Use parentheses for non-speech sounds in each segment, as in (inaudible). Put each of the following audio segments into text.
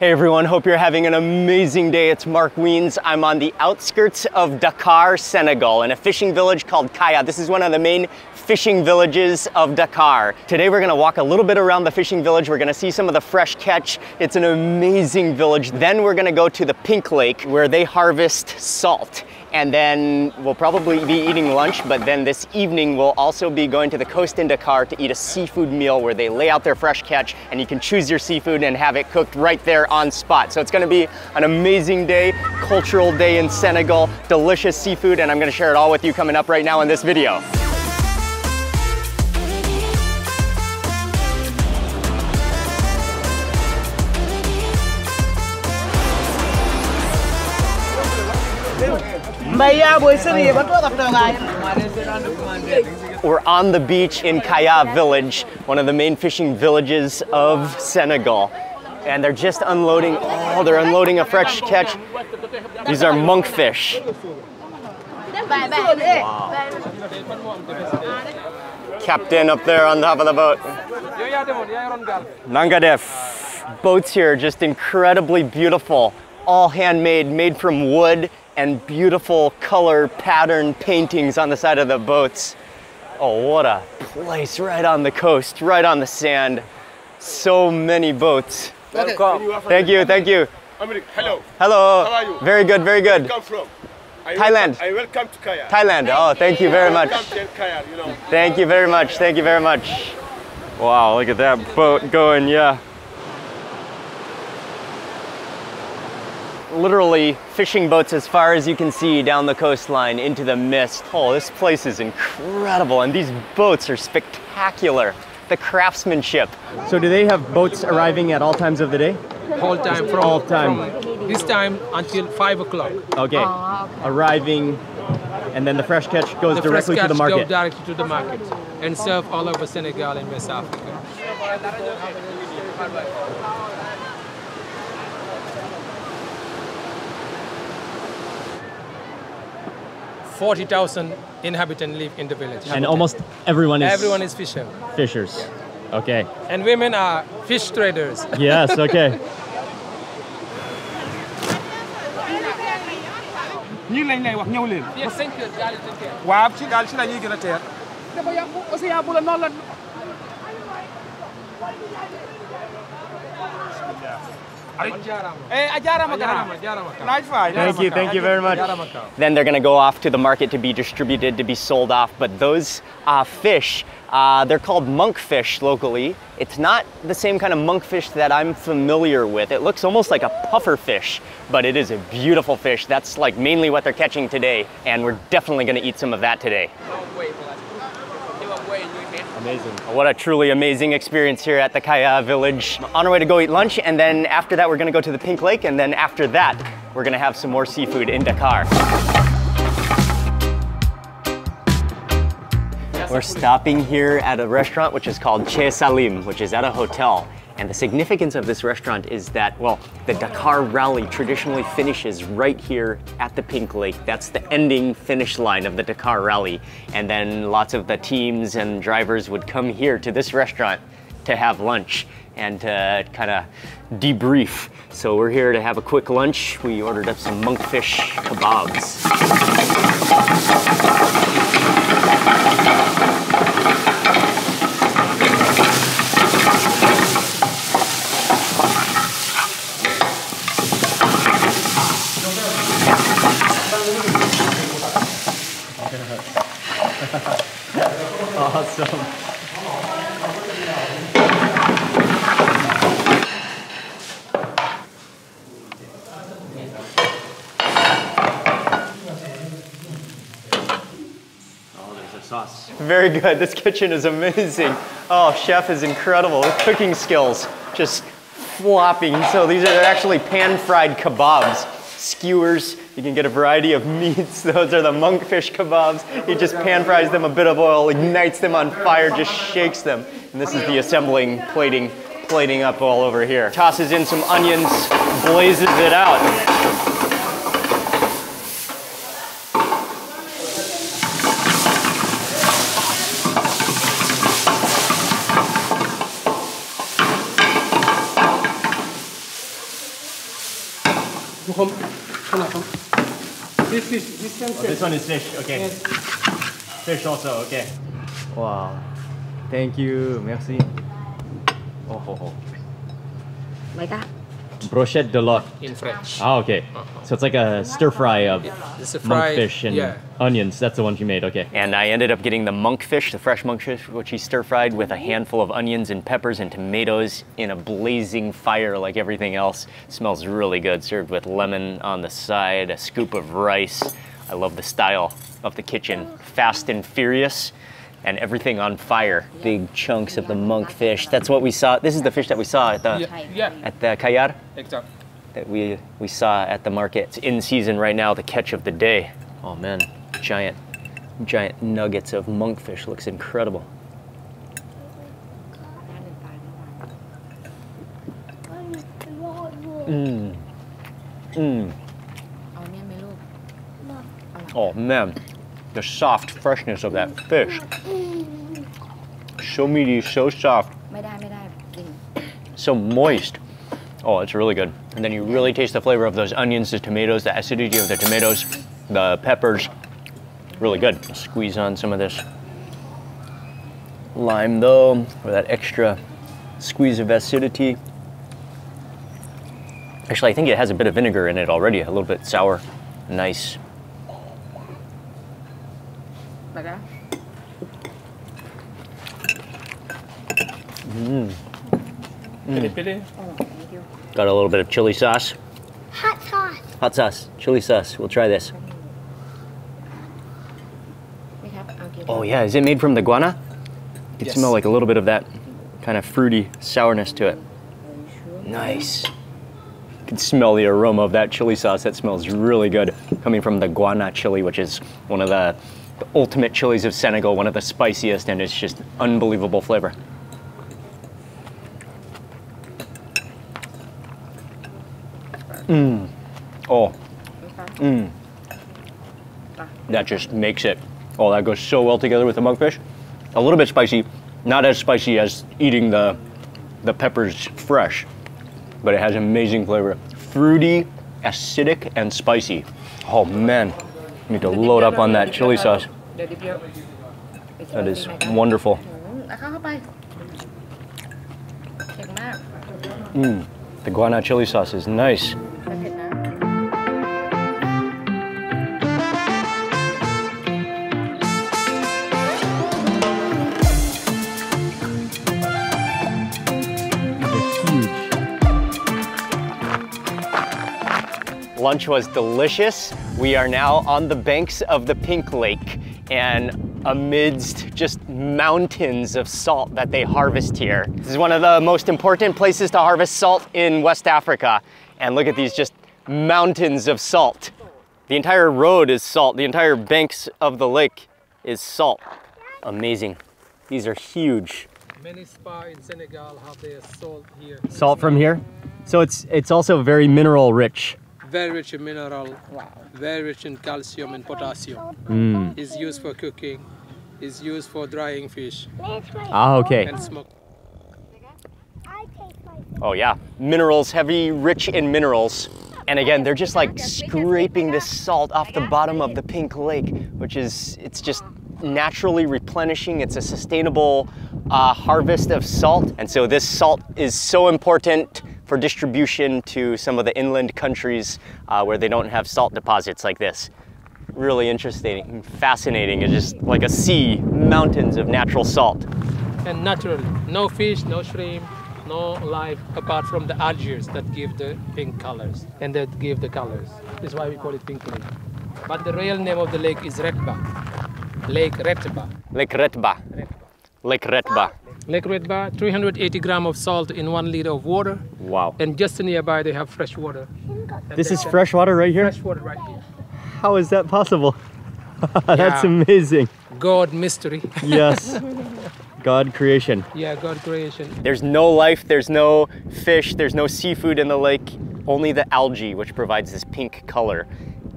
Hey everyone, hope you're having an amazing day. It's Mark Wiens. I'm on the outskirts of Dakar, Senegal, in a fishing village called Kayar. This is one of the main fishing villages of Dakar. Today we're gonna walk a little bit around the fishing village. We're gonna see some of the fresh catch. It's an amazing village. Then we're gonna go to the Pink Lake where they harvest salt and then we'll probably be eating lunch, but then this evening we'll also be going to the coast in Dakar to eat a seafood meal where they lay out their fresh catch and you can choose your seafood and have it cooked right there on spot. So it's gonna be an amazing day, cultural day in Senegal, delicious seafood, and I'm gonna share it all with you coming up right now in this video. We're on the beach in Kayar village, one of the main fishing villages of Senegal. And they're just unloading, oh, they're unloading a fresh catch. These are monkfish. Captain up there on top of the boat. Nangadef. Boats here are just incredibly beautiful, all handmade, made from wood and beautiful color pattern paintings on the side of the boats. Oh, what a place right on the coast, right on the sand. So many boats. Welcome. Thank you, thank you. Hello. Hello. How are you? Very good, very good. Where Come from? I Thailand. Welcome, I welcome to Kayar. Thailand. Oh, thank you very much. Welcome to Kayar, you know. Thank you very much. Thank you very much. Wow, look at that boat going, yeah. Literally fishing boats as far as you can see down the coastline into the mist. Oh, this place is incredible and these boats are spectacular. The craftsmanship. So do they have boats arriving at all times of the day? whole time from, All time. from this time until five o'clock. Okay. Arriving and then the fresh catch goes The directly fresh to the catch go market. directly to the market and serve all over Senegal and West Africa. Forty thousand inhabitants live in the village. And almost everyone is everyone is fisher, fishers. Okay. and women are fish traders. (laughs) Yes, okay. ñii lañ lay wax ñëw leen Fii cinq heures gaal yi dañ waaw ci daal ci la ñuy gën a teer dafa yàqu océan bu la noonu la. Thank you, thank you very much. Then they're going to go off to the market to be distributed, to be sold off. But those uh, fish, uh, they're called monkfish locally. It's not the same kind of monkfish that I'm familiar with. It looks almost like a puffer fish, but it is a beautiful fish. That's like mainly what they're catching today, and we're definitely going to eat some of that today. Amazing. What a truly amazing experience here at the Kayar village. On our way to go eat lunch, and then after that, we're gonna go to the Pink Lake, and then after that, we're gonna have some more seafood in Dakar. We're stopping here at a restaurant which is called Chez Salim, which is at a hotel. And the significance of this restaurant is that, well, the Dakar Rally traditionally finishes right here at the Pink Lake. That's the ending finish line of the Dakar Rally. And then lots of the teams and drivers would come here to this restaurant to have lunch and to kind of debrief. So we're here to have a quick lunch. We ordered up some monkfish kebabs. Awesome. Good. This kitchen is amazing. Oh, chef is incredible. The cooking skills just flopping. So these are actually pan-fried kebabs, skewers. You can get a variety of (laughs) meats. Those are the monkfish kebabs. He just pan-fries them, a bit of oil, ignites them on fire, just shakes them. And this is the assembling, plating, plating up all over here. Tosses in some onions, blazes it out. Bukom, kana kom. This fish, this same fish. Oh, this one is fish. Okay. Yes. Fish also. Okay. Wow. Thank you. Merci. Oh, ho, ho. Mấy ta? Brochette de lotte. In French. Oh, okay. Uh-huh. So it's like a stir fry of It's a fry. monkfish and yeah. onions. That's the one she made. Okay. And I ended up getting the monkfish, the fresh monkfish, which she stir fried with a handful of onions and peppers and tomatoes in a blazing fire, like everything else. smells really good. Served with lemon on the side, a scoop of rice. I love the style of the kitchen. Fast and furious and everything on fire. Big chunks of the monkfish. That's what we saw. This is the fish that we saw at the yeah. at the Kayar. Exactly. That we we saw at the market. It's in season right now. The catch of the day. Oh man, giant, giant nuggets of monkfish. Looks incredible. Mmm. Mmm. Oh man the soft freshness of that fish. So meaty, so soft, so moist. Oh, it's really good. And then you really taste the flavor of those onions, the tomatoes, the acidity of the tomatoes, the peppers. Really good. Squeeze on some of this lime though, for that extra squeeze of acidity. Actually, I think it has a bit of vinegar in it already, a little bit sour. Nice Mm. Got a little bit of chili sauce. Hot sauce. Hot sauce. Chili sauce. We'll try this. Oh yeah, is it made from the guana? You can yes. smell like a little bit of that kind of fruity sourness to it. Nice. You can smell the aroma of that chili sauce. That smells really good coming from the guana chili, which is one of the, the ultimate chilies of Senegal, one of the spiciest, and it's just unbelievable flavor. Mmm. Oh. Okay. Mm. That just makes it. Oh, that goes so well together with the monkfish. A little bit spicy, not as spicy as eating the the peppers fresh, but it has amazing flavor. Fruity, acidic, and spicy. Oh man, need to load up on that chili sauce. That is wonderful. Mmm. the guana chili sauce is nice. Lunch was delicious. We are now on the banks of the Pink Lake and amidst just mountains of salt that they harvest here. This is one of the most important places to harvest salt in West Africa. And look at these just mountains of salt. The entire road is salt. The entire banks of the lake is salt. Amazing. These are huge. Many spa in Senegal have their salt here. Salt from here? So it's it's also very mineral rich. Very rich in mineral, very rich in calcium and potassium. Is used for cooking, is used for drying fish Ah, okay. and smoke. I take my Oh yeah, minerals, heavy, rich in minerals. And again, they're just like scraping this salt off the bottom of the Pink Lake, which is, it's just naturally replenishing. It's a sustainable uh, harvest of salt. And so this salt is so important for distribution to some of the inland countries uh, where they don't have salt deposits like this. Really interesting, fascinating. It's just like a sea, mountains of natural salt. And naturally, no fish, no shrimp, no life apart from the algae that give the pink colors and that give the colors. This is why we call it pink lake. But the real name of the lake is Retba. Lake Retba. Lake Retba. Lake Retba. Lake Retba, 380 gram of salt in one liter of water, Wow. and just nearby they have fresh water. And This is fresh water right here? Fresh water right here. How is that possible? (laughs) That's Yeah. amazing. God mystery. (laughs) Yes. God creation. yeah, God creation. There's no life, there's no fish, there's no seafood in the lake, only the algae, which provides this pink color.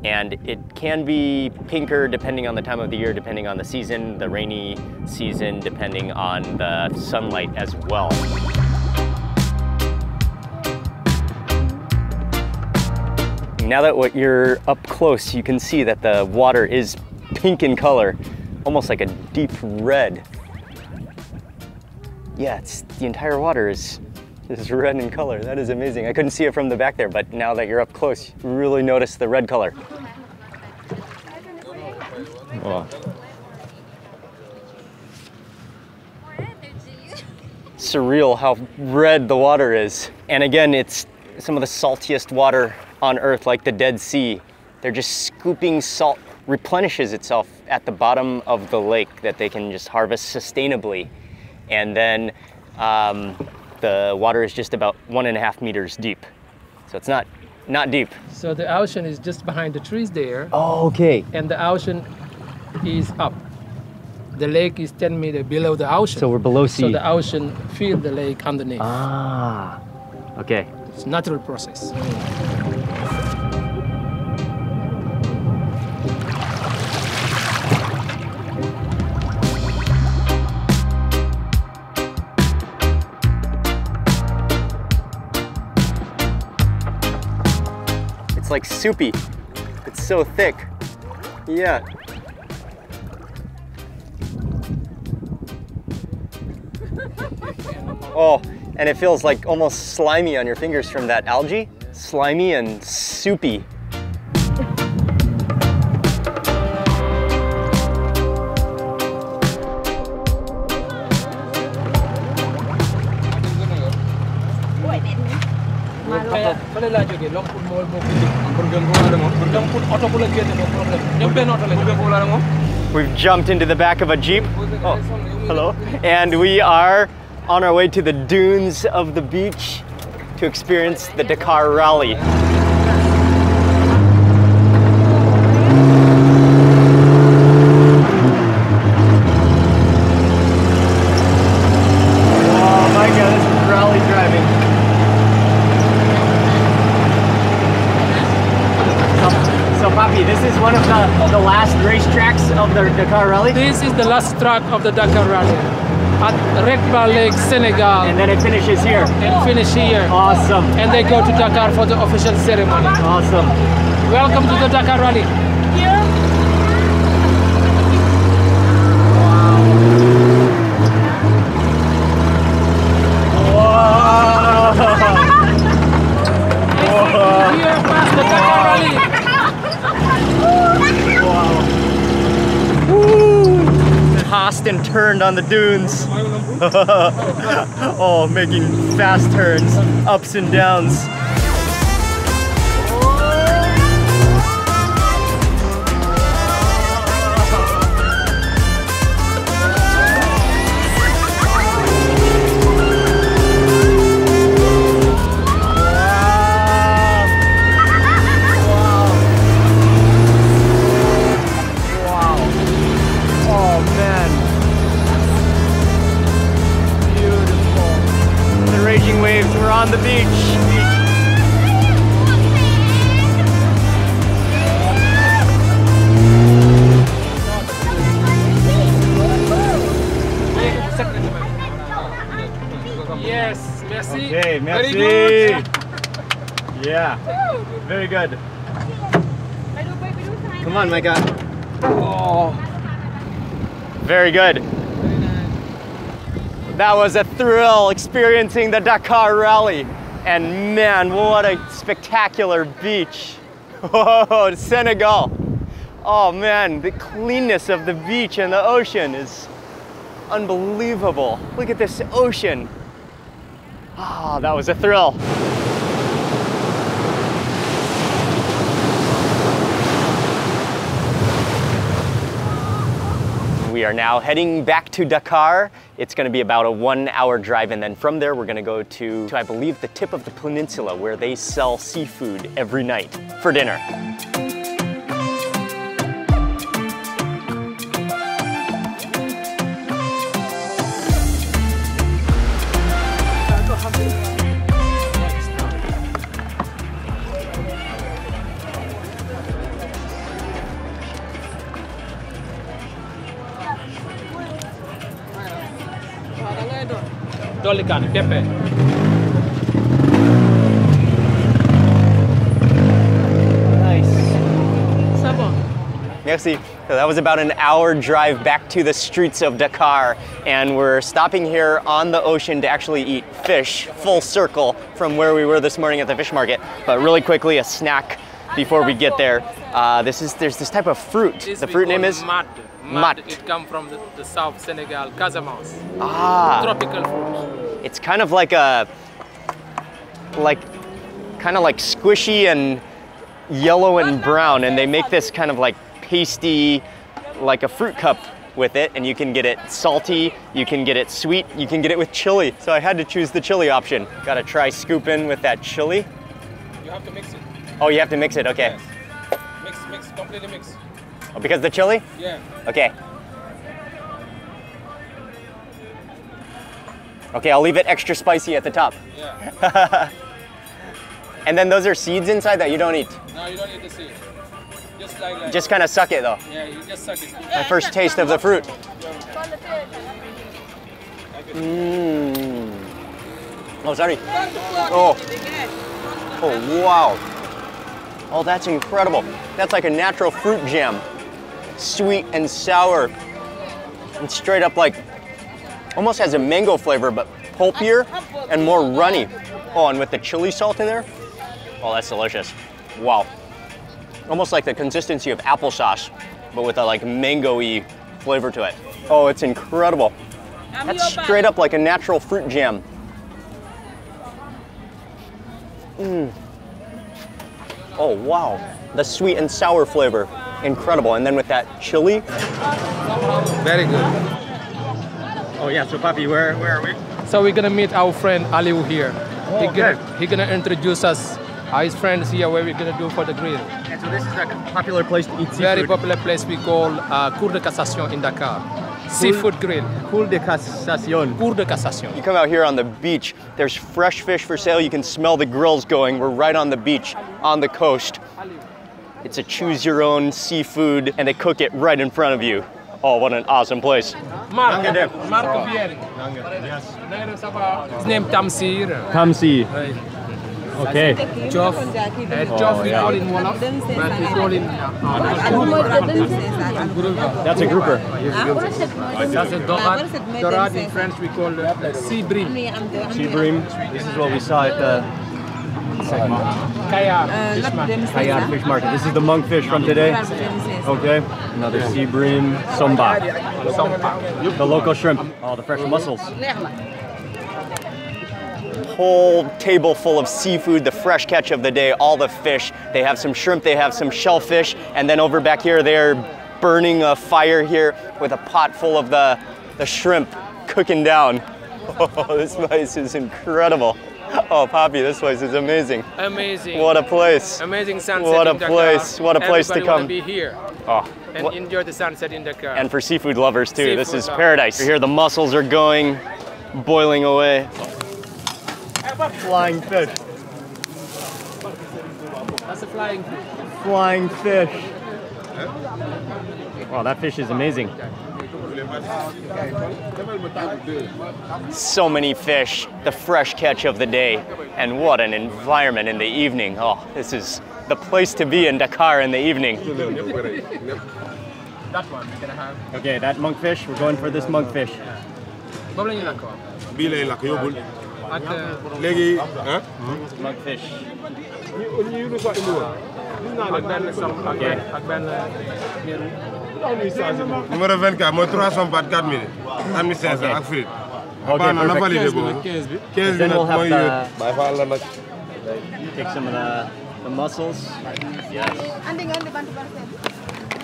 And it can be pinker depending on the time of the year, depending on the season, the rainy season, depending on the sunlight as well. Now that you're up close, you can see that the water is pink in color, almost like a deep red. Yeah, it's the entire water is is red in color. That is amazing. I couldn't see it from the back there, but now that you're up close, you really notice the red color. Wow. surreal how red the water is. And again, it's some of the saltiest water on earth, like the Dead Sea. They're just scooping salt, replenishes itself at the bottom of the lake that they can just harvest sustainably. And then um, the water is just about one and a half meters deep. So it's not, not deep. So the ocean is just behind the trees there, Oh, okay. and the ocean is up. The lake is 10 meters below the ocean. So we're below sea. So the ocean fill the lake underneath. ah, okay. It's natural process. Like soupy. It's so thick. Yeah. Oh, and it feels like almost slimy on your fingers from that algae. Slimy and soupy. Fale fale laa jógee Lompul moo moo We've jumped into the back of a Jeep. Oh, hello. And we are on our way to the dunes of the beach to experience the Dakar Rally. Oh my god, this is rally driving. So, so Papi, this is one of the, the last racetracks of This is the last track of the Dakar Rally at Retba Lake, Senegal, And then it finishes here. and finish here. Awesome. And they go to Dakar for the official ceremony. Awesome. Welcome to the Dakar Rally. Here past the Dakar Rally. Tossed and turned on the dunes. (laughs) oh, making fast turns, ups and downs. On the beach. Yes, merci. Okay, Very merci. good. Yeah. Very good. Come on, my God. Oh. Very good. That was a thrill experiencing the Dakar Rally. And man, what a spectacular beach. (laughs) Oh, Senegal. Oh man, the cleanness of the beach and the ocean is unbelievable. Look at this ocean. Ah, that was a thrill. We are now heading back to Dakar. It's going to be about a one hour drive, and then from there, we're going to go to, to, I believe, the tip of the peninsula where they sell seafood every night for dinner. Católica, Merci. So that was about an hour drive back to the streets of Dakar, and we're stopping here on the ocean to actually eat fish, full circle from where we were this morning at the fish market. But really quickly, a snack before we get there. Uh, this is there's this type of fruit. This the fruit name is. Mat. It comes from the, the south Senegal, Casamance. ah. Tropical fruit. It's kind of like a like kind of like squishy and yellow and brown and they make this kind of like pasty like a fruit cup with it and you can get it salty, you can get it sweet, you can get it with chili. So I had to choose the chili option. Got to try scooping with that chili. You have to mix it. Oh, you have to mix it. Okay. Mix, mix, completely mix. Oh, because the chili? Yeah. Okay. Okay, I'll leave it extra spicy at the top. Yeah. (laughs) And then those are seeds inside that you don't eat. Now you don't need to see it. Just like that. Just kind of suck it though. yeah, you just suck it. My first taste of the fruit. Mmm. Oh, sorry. Oh. Oh, wow. Oh, that's incredible. That's like a natural fruit jam. Sweet and sour. And straight up like, almost has a mango flavor, but pulpier and more runny. Oh, and with the chili salt in there. Oh, that's delicious. Wow. Almost like the consistency of applesauce, but with a like mango-y flavor to it. Oh, it's incredible. That's straight up like a natural fruit jam. Mmm. Oh, wow. The sweet and sour flavor. Incredible. And then with that chili. Very good. Oh, yeah. So, Papi, where, where are we? So we're gonna meet our friend Aliu here. he okay. gonna he gonna introduce us. uh, His friends here where we're gonna do for the grill. And so, this is a popular place to eat seafood. Very popular place we call uh, Cour de Cassation in Dakar. Seafood grill. Cool de Cassation. Cour de Cassation. You come out here on the beach, there's fresh fish for sale. You can smell the grills going. We're right on the beach, on the coast. It's a choose your own seafood, and they cook it right in front of you. Oh, what an awesome place. Mark, Nanga dem. Mark Vieri. His name Tamsir. Tamsi. Okay. Joff. Uh, Joff we call in Wolof, but we call in uh, That's a grouper. That's a dorade. Dorade in French we call uh, sea bream. Sea bream. This is what we saw at the Kayar. fish market. Fish Market. This is the monkfish from today. Okay. Another sea bream. Somba. The local shrimp. Oh, the fresh mussels. Whole table full of seafood, the fresh catch of the day, all the fish. They have some shrimp, they have some shellfish, and then over back here they're burning a fire here with a pot full of the, the shrimp cooking down. (laughs) Oh, this place is incredible. Oh, Papi, this place is amazing. Amazing. What a place. Amazing sunset What a place, what a place to Everybody wanna come. be here Oh, and what- enjoy the sunset in Dakar. and for seafood lovers too, this Seafood is lovers. paradise. Here the mussels are going, boiling away. Flying fish. That's a flying fish. Flying fish. Wow, that fish is amazing. So many fish, the fresh catch of the day, and what an environment in the evening. Oh, this is the place to be in Dakar in the evening. That one we're gonna have. Okay, that monkfish, we're going for this monkfish. ak euh, léegi fish. ñu ñu ñu soo indi woon. ak benn sam ak 24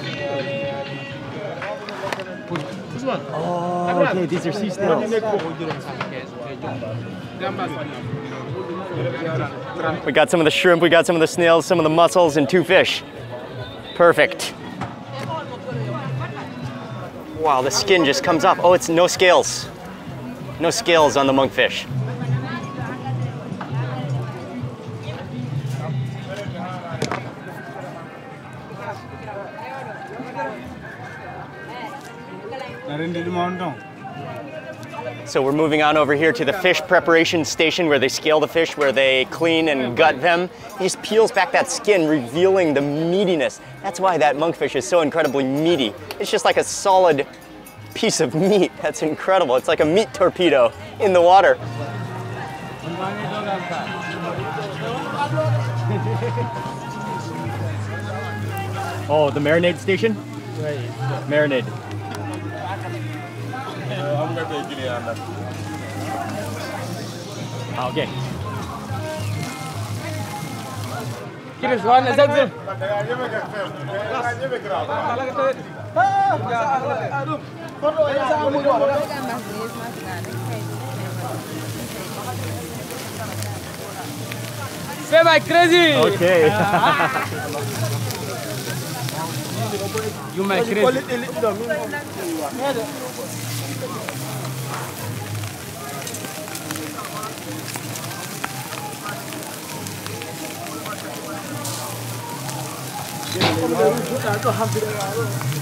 the, the This one. Oh, okay, these are sea snails. Gambas. We got some of the shrimp, we got some of the snails, some of the mussels, and two fish. Perfect. Wow, the skin just comes off. Oh, it's no scales. No scales on the monkfish. So we're moving on over here to the fish preparation station where they scale the fish, where they clean and gut them. He just peels back that skin, revealing the meatiness. That's why that monkfish is so incredibly meaty. It's just like a solid piece of meat. That's incredible. It's like a meat torpedo in the water. Oh, the marinade station? Marinade. Okay. Kiris wan zagzag. Say my crazy. Okay. You my crazy.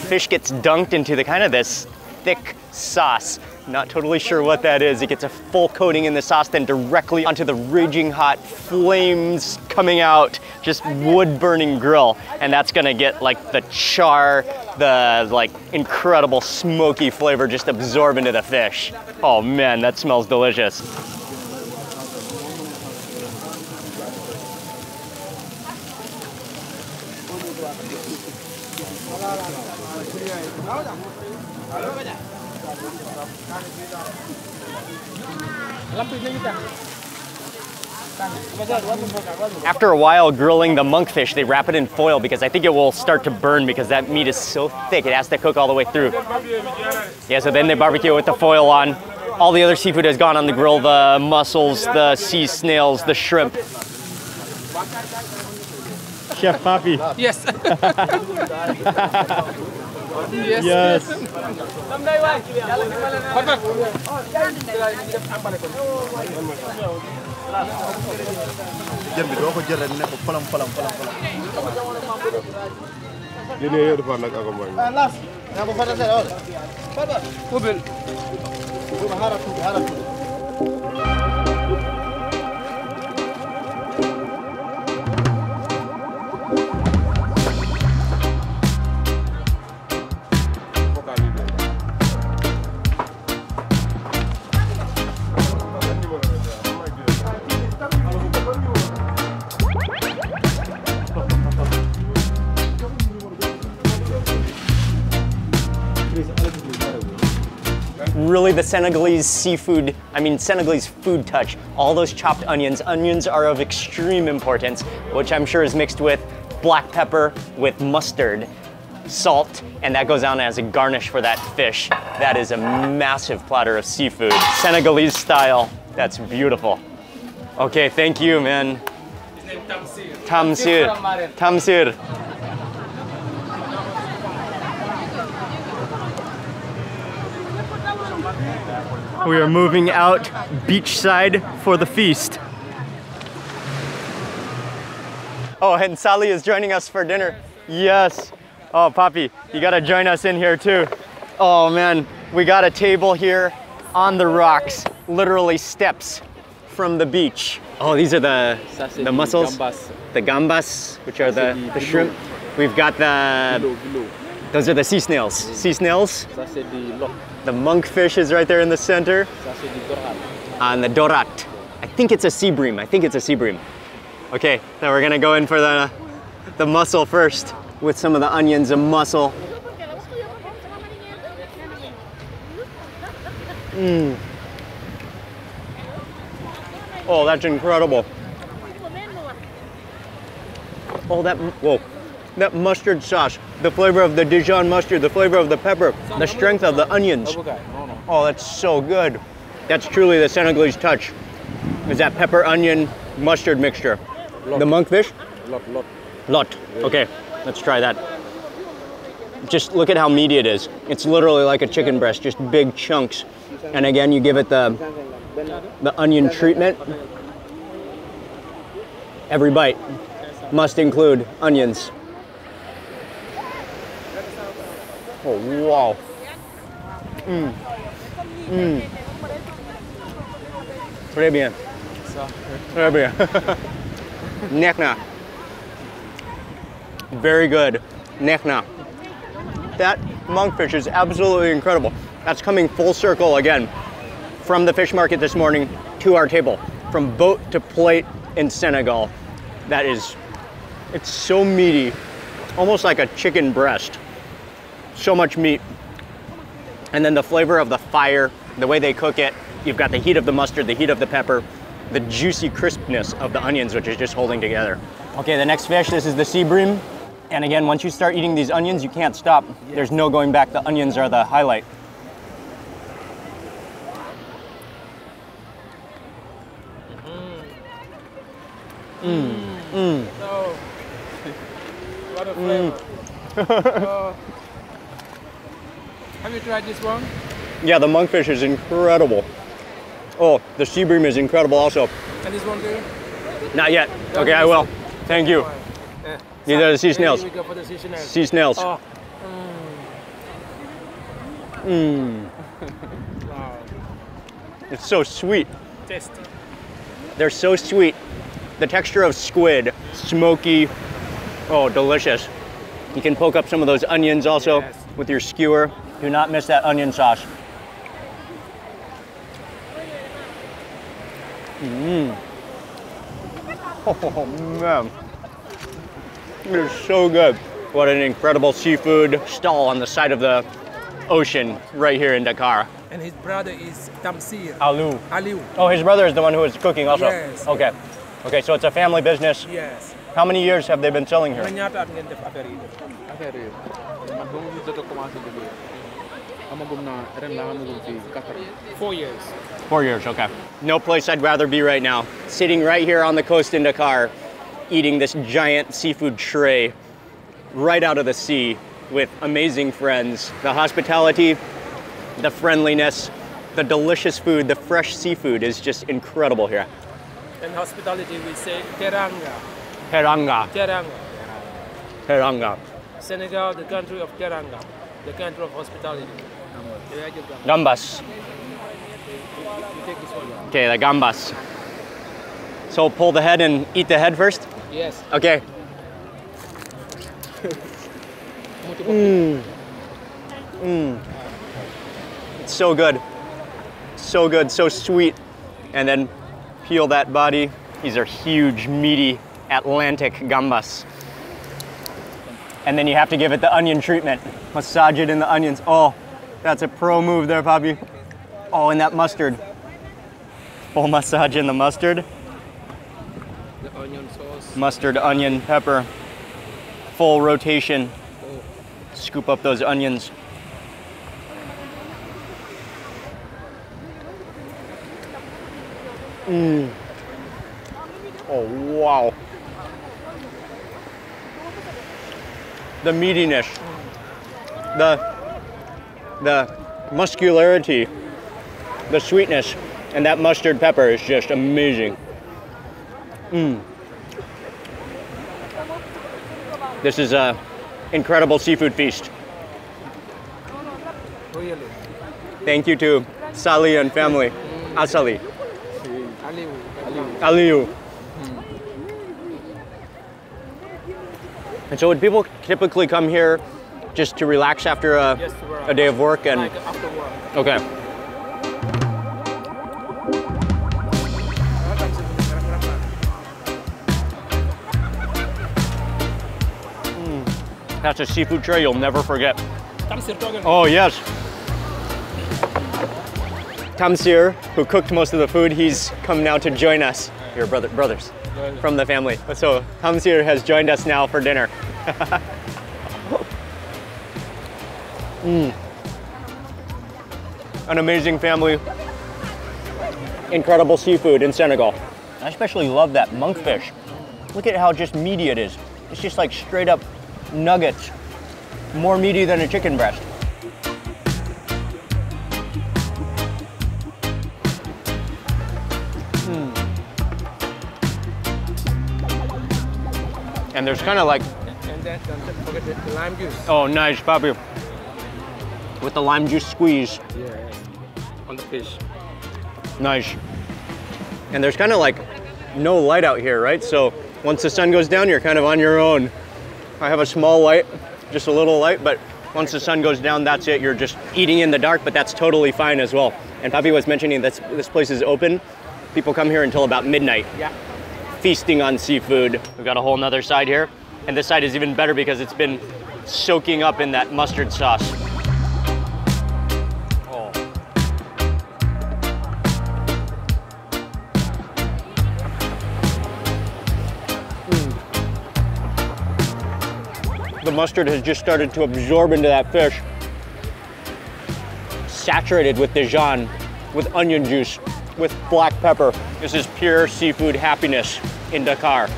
Fish gets dunked into the kind of this thick sauce. Not totally sure what that is. It gets a full coating in the sauce, then directly onto the raging hot flames coming out, just wood burning grill. And that's gonna get like the char, the like incredible smoky flavor just absorb into the fish. Oh man, that smells delicious. After a while grilling the monkfish, they wrap it in foil because I think it will start to burn because that meat is so thick. It has to cook all the way through. Yeah, so then they barbecue it with the foil on. All the other seafood has gone on the grill, the mussels, the sea snails, the shrimp. Chef Papi. Yes. (laughs) Yes. Yes. jël bi doo ko jël rek ne ko palam palam palam palam. lii nii yëpp dafa nag accompagné. laas naa ko fata sere really the Senegalese seafood, I mean Senegalese food touch. All those chopped onions. Onions are of extreme importance, which I'm sure is mixed with black pepper, with mustard, salt, and that goes on as a garnish for that fish. That is a massive platter of seafood, Senegalese style. That's beautiful. Okay, thank you, man. His name Tamsir. Tamsir. Tamsir. We are moving out beachside for the feast. Oh, and Sally is joining us for dinner. Yes. Oh, Papi, you gotta join us in here too. Oh man, we got a table here on the rocks, literally steps from the beach. Oh, these are the the mussels, the gambas, which are the, the shrimp. We've got the those are the sea snails. Sea snails. The monkfish is right there in the center. And the dorat. I think it's a sea bream. I think it's a sea bream. Okay, now we're gonna go in for the the mussel first with some of the onions and mussel. Mm. Oh, that's incredible. Oh, that, whoa. That mustard sauce, the flavor of the Dijon mustard, the flavor of the pepper, the strength of the onions. Oh, that's so good. That's truly the Senegalese touch. Is that pepper, onion, mustard mixture. The monkfish? Lot, lot. Lot. Okay, let's try that. Just look at how meaty it is. It's literally like a chicken breast, just big chunks. And again, you give it the the onion treatment. Every bite must include onions. Oh wow. Mm. Mm. (laughs) Nekna. Very good. Nekna. That monkfish is absolutely incredible. That's coming full circle again from the fish market this morning to our table. From boat to plate in Senegal. That is, it's so meaty, almost like a chicken breast. So much meat. And then the flavor of the fire, the way they cook it, you've got the heat of the mustard, the heat of the pepper, the juicy crispness of the onions, which is just holding together. Okay, the next fish, this is the sea bream. And again, once you start eating these onions, you can't stop. There's no going back. The onions are the highlight. Mm. Mm. (laughs) What a flavor. Mm. (laughs) Oh. Have you tried this one? Yeah, the monkfish is incredible. Oh, the sea bream is incredible also. And this one too? Not yet. Okay, I will. Thank you. Yeah. These are the sea snails. We go for the sea snails. Sea snails. Oh. Mmm. Wow. (laughs) It's so sweet. Tasty. They're so sweet. The texture of squid, smoky. Oh, delicious. You can poke up some of those onions also Yes. with your skewer. Do not miss that onion sauce. Mmm. (laughs) Oh man. It is so good. What an incredible seafood stall on the side of the ocean right here in Dakar. And his brother is Tamsir. Alu. Aliu. Oh, his brother is the one who is cooking also. Yes. Okay. Okay, so it's a family business. Yes. How many years have they been selling here? Amagum naa ren laa amagum fii quatre. Four years. Four years, okay. No place I'd rather be right now. Sitting right here on the coast in Dakar, eating this giant seafood tray right out of the sea with amazing friends. The hospitality, the friendliness, the delicious food, the fresh seafood is just incredible here. In hospitality we say teranga. Teranga, Teranga. teranga. Senegal, the country of teranga. The country of hospitality. Yeah, I get that. Gambas. You take this one. Okay, the gambas. So pull the head and eat the head first? Yes. Okay. Mmm. Mmm. It's so good. So good, so sweet. And then peel that body. These are huge, meaty Atlantic gambas. And then you have to give it the onion treatment. Massage it in the onions. Oh, that's a pro move there, Papi. Oh, and that mustard. Full massage in the mustard. The onion sauce. mustard, onion, pepper, full rotation. Scoop up those onions. Mmm. Oh, wow. The meatiness, the, the muscularity, the sweetness, and that mustard pepper is just amazing. Mm. This is a incredible seafood feast. Thank you to Sali and family. Ah, Asali, Aliu. Aliu. And so would people typically come here just to relax after a, Yes, a day of work and Like after work. okay. Hmm. That's a seafood tray you'll never forget. Oh, yes. Tamsir, who cooked most of the food, he's come now to join us. Your brother, brothers from the family. So Tamsir has joined us now for dinner. (laughs) Mm. An amazing family. Incredible seafood in Senegal. I especially love that monkfish. Look at how just meaty it is. It's just like straight up nuggets more meaty than a chicken breast. And there's kind of like, And then don't forget the, the lime juice. oh, nice, Papi. With the lime juice squeeze. Yeah. On the fish. Nice. And there's kind of like no light out here, right? So once the sun goes down, you're kind of on your own. I have a small light, just a little light, but once the sun goes down, that's it. You're just eating in the dark, but that's totally fine as well. And Papi was mentioning that this place is open. People come here until about midnight. Yeah. Feasting on seafood. We've got a whole nother side here. And this side is even better because it's been soaking up in that mustard sauce. The mustard has just started to absorb into that fish. Saturated with Dijon, with onion juice, with black pepper. This is pure seafood happiness in Dakar.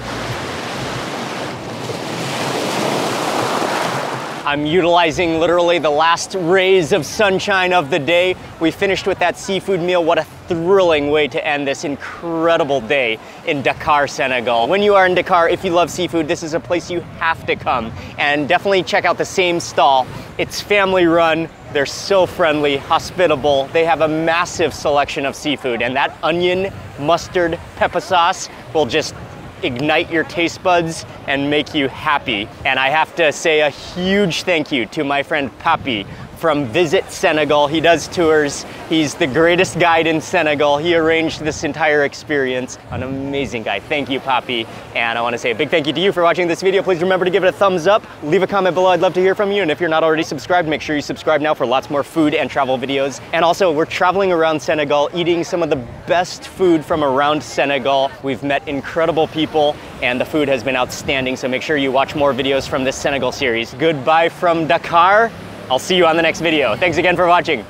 I'm utilizing literally the last rays of sunshine of the day. We finished with that seafood meal. What a thrilling way to end this incredible day in Dakar, Senegal. When you are in Dakar, if you love seafood, this is a place you have to come. And definitely check out the same stall. It's family run. They're so friendly, hospitable. They have a massive selection of seafood, and that onion, mustard, pepper sauce will just ignite your taste buds and make you happy. And I have to say a huge thank you to my friend Papi from Visit Senegal. He does tours. He's the greatest guide in Senegal. He arranged this entire experience. An amazing guy. Thank you, Papi. And I want to say a big thank you to you for watching this video. Please remember to give it a thumbs up. Leave a comment below. I'd love to hear from you. And if you're not already subscribed, make sure you subscribe now for lots more food and travel videos. And also, we're traveling around Senegal, eating some of the best food from around Senegal. We've met incredible people and the food has been outstanding. So make sure you watch more videos from this Senegal series. Goodbye from Dakar. I'll see you on the next video. Thanks again for watching.